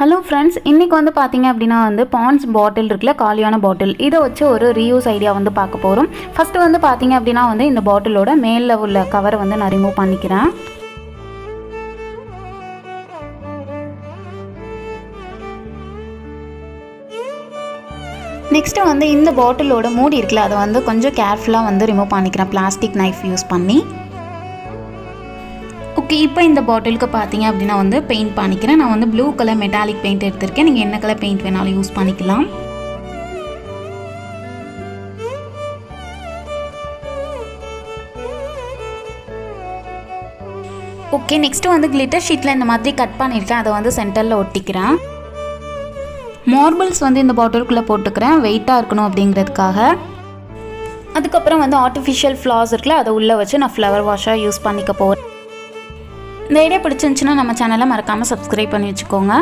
Hello friends இன்றைக்கி வந்து பார்த்தீங்க அப்படின்னா வந்து பாண்ட்ஸ் பாட்டில் இருக்குல்ல காலியான பாட்டில் இதை வச்சு ஒரு ரீயூஸ் ஐடியா வந்து பார்க்க போகிறோம் ஃபஸ்ட்டு வந்து பார்த்தீங்க அப்படின்னா வந்து இந்த பாட்டிலோட மேலில் உள்ள கவரை வந்து நான் ரிமூவ் பண்ணிக்கிறேன். நெக்ஸ்ட்டு வந்து இந்த பாட்டிலோட மூடி இருக்குல்ல அதை வந்து கொஞ்சம் கேர்ஃபுல்லாக வந்து ரிமூவ் பண்ணிக்கிறேன். பிளாஸ்டிக் நைஃப் யூஸ் பண்ணி. ஓகே இப்போ இந்த பாட்டிலுக்கு பார்த்தீங்க அப்படின்னா வந்து பெயிண்ட் பண்ணிக்கிறேன். நான் வந்து ப்ளூ கலர் மெட்டாலிக் பெயிண்ட் எடுத்திருக்கேன். நீங்கள் என்ன கலர் பெயிண்ட் வேணாலும் யூஸ் பண்ணிக்கலாம். ஓகே நெக்ஸ்ட்டு வந்து கிளிட்டர் ஷீட்டில் இந்த மாதிரி கட் பண்ணியிருக்கேன். அதை வந்து சென்டரில் ஒட்டிக்கிறேன். மார்பிள்ஸ் வந்து இந்த பாட்டிலுக்குள்ளே போட்டுக்கிறேன். வெயிட்டாக இருக்கணும் அப்படிங்கிறதுக்காக. அதுக்கப்புறம் வந்து ஆர்டிஃபிஷியல் ஃப்ளார்ஸ் இருக்குல்ல அதை உள்ளே வச்சு நான் ஃப்ளவர் வாஷாக யூஸ் பண்ணிக்க போகிறேன் இந்த ஐடியா பிடிச்சிருந்துச்சுன்னா நம்ம சேனலை மறக்காமல் சப்ஸ்கிரைப் பண்ணி வச்சுக்கோங்க.